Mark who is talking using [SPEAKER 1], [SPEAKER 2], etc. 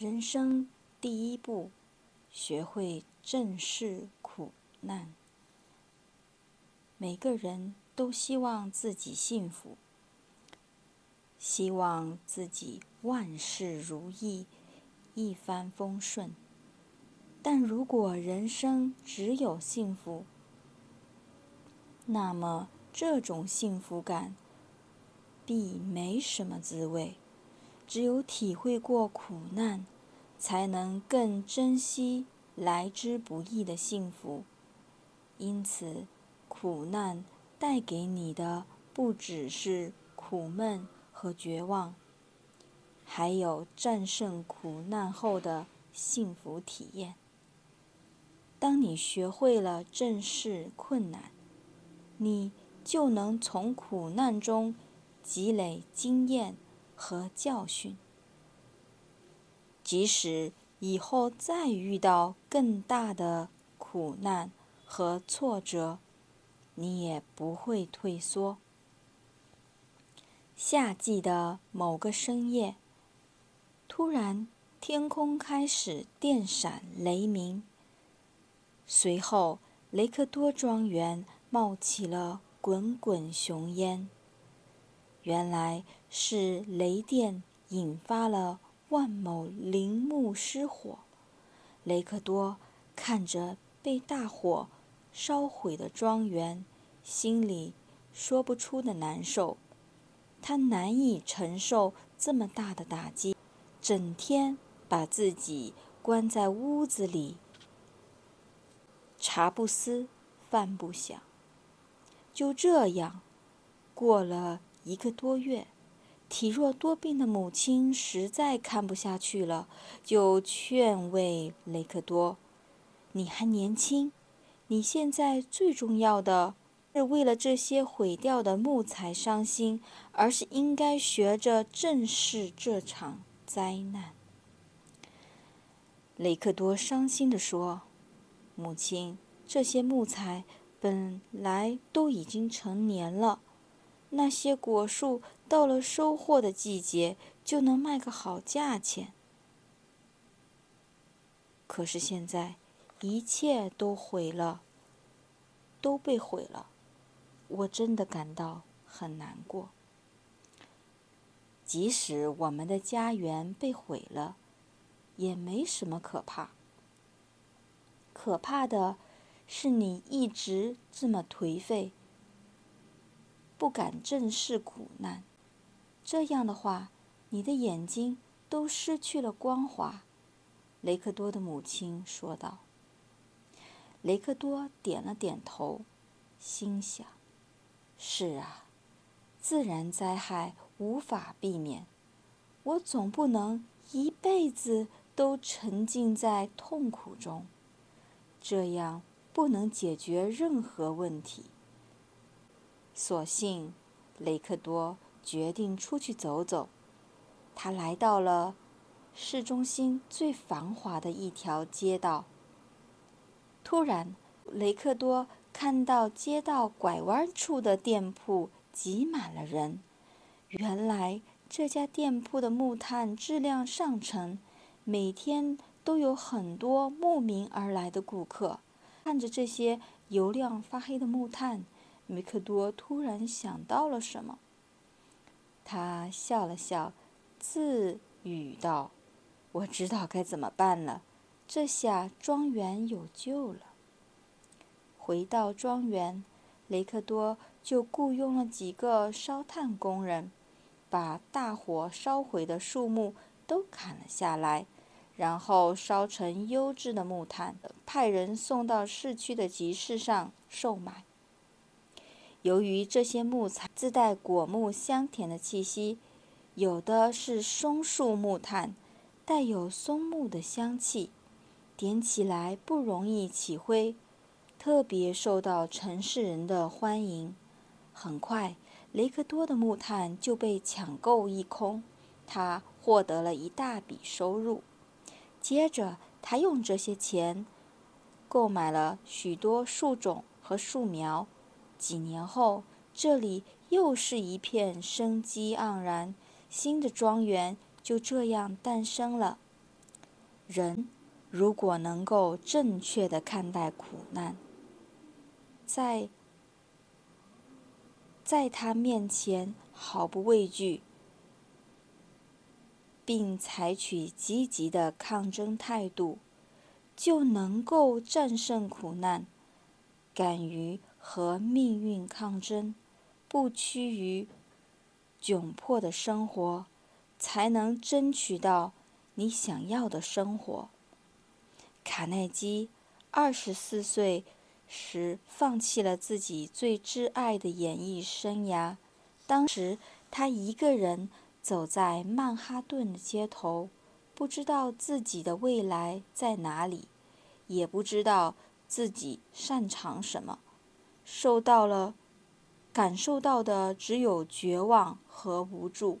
[SPEAKER 1] 人生第一步，学会正视苦难。每个人都希望自己幸福，希望自己万事如意、一帆风顺。但如果人生只有幸福，那么这种幸福感必没什么滋味。只有体会过苦难，才能更珍惜来之不易的幸福。因此，苦难带给你的不只是苦闷和绝望，还有战胜苦难后的幸福体验。当你学会了正视困难，你就能从苦难中积累经验。和教训，即使以后再遇到更大的苦难和挫折，你也不会退缩。夏季的某个深夜，突然天空开始电闪雷鸣，随后雷克多庄园冒起了滚滚熊烟。原来是雷电引发了万亩林木失火。雷克多看着被大火烧毁的庄园，心里说不出的难受。他难以承受这么大的打击，整天把自己关在屋子里，茶不思，饭不想。就这样过了。一个多月，体弱多病的母亲实在看不下去了，就劝慰雷克多：“你还年轻，你现在最重要的是为了这些毁掉的木材伤心，而是应该学着正视这场灾难。”雷克多伤心地说：“母亲，这些木材本来都已经成年了。”那些果树到了收获的季节就能卖个好价钱，可是现在一切都毁了，都被毁了，我真的感到很难过。即使我们的家园被毁了，也没什么可怕。可怕的是你一直这么颓废。不敢正视苦难，这样的话，你的眼睛都失去了光华。”雷克多的母亲说道。雷克多点了点头，心想：“是啊，自然灾害无法避免，我总不能一辈子都沉浸在痛苦中，这样不能解决任何问题。”索性，雷克多决定出去走走。他来到了市中心最繁华的一条街道。突然，雷克多看到街道拐弯处的店铺挤满了人。原来这家店铺的木炭质量上乘，每天都有很多慕名而来的顾客。看着这些油亮发黑的木炭。梅克多突然想到了什么，他笑了笑，自语道：“我知道该怎么办了，这下庄园有救了。”回到庄园，雷克多就雇佣了几个烧炭工人，把大火烧毁的树木都砍了下来，然后烧成优质的木炭，派人送到市区的集市上售卖。由于这些木材自带果木香甜的气息，有的是松树木炭，带有松木的香气，点起来不容易起灰，特别受到城市人的欢迎。很快，雷克多的木炭就被抢购一空，他获得了一大笔收入。接着，他用这些钱购买了许多树种和树苗。几年后，这里又是一片生机盎然，新的庄园就这样诞生了。人如果能够正确的看待苦难，在在他面前毫不畏惧，并采取积极的抗争态度，就能够战胜苦难，敢于和命运抗争，不屈于窘迫的生活，才能争取到你想要的生活。卡耐基二十四岁时放弃了自己最挚爱的演艺生涯。当时他一个人走在曼哈顿的街头，不知道自己的未来在哪里，也不知道自己擅长什么，受到了感受到的只有绝望和无助。